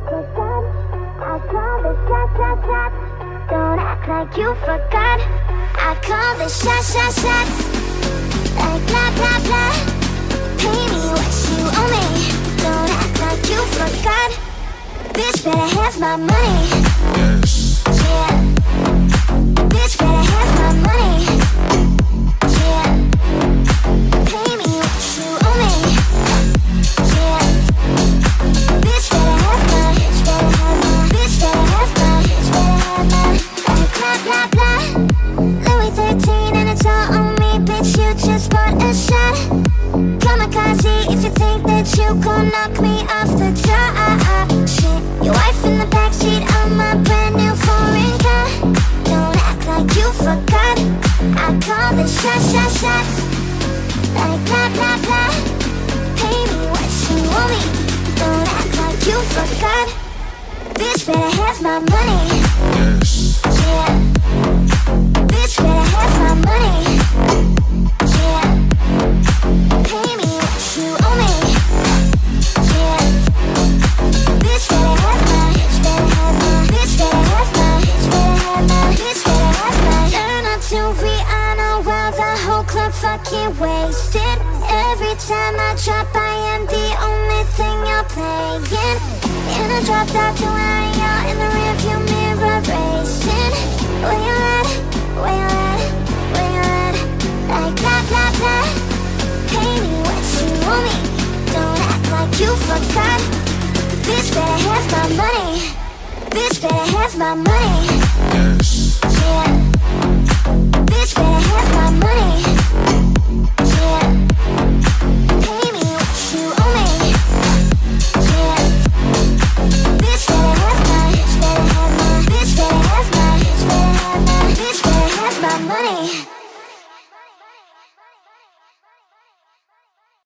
forgot. I call the shot, shot, shots. Don't act like you forgot. I call the shot, shot, shots. Like blah, blah, blah. Pay me what you owe me. Don't act like you forgot. Bitch, better have my money. Yes. Bought a shot. Kamikaze if you think that you gon' knock me off the top. Shit, your wife in the backseat of my brand new foreign car. Don't act like you forgot. I call the shot, shot, shots. Like blah blah blah. Pay me what you owe me. Don't act like you forgot. Bitch, better have my money. Yes. Yeah. Club fucking wasted. Every time I drop, I am the only thing you're playing. In a drop top to where you're in the rearview mirror racing. Where you at? Where you at? Where you at? Like blah blah blah. Pay me what you owe me. Don't act like you forgot. Bitch better have my money. Bitch better have my money. Yes. Yeah.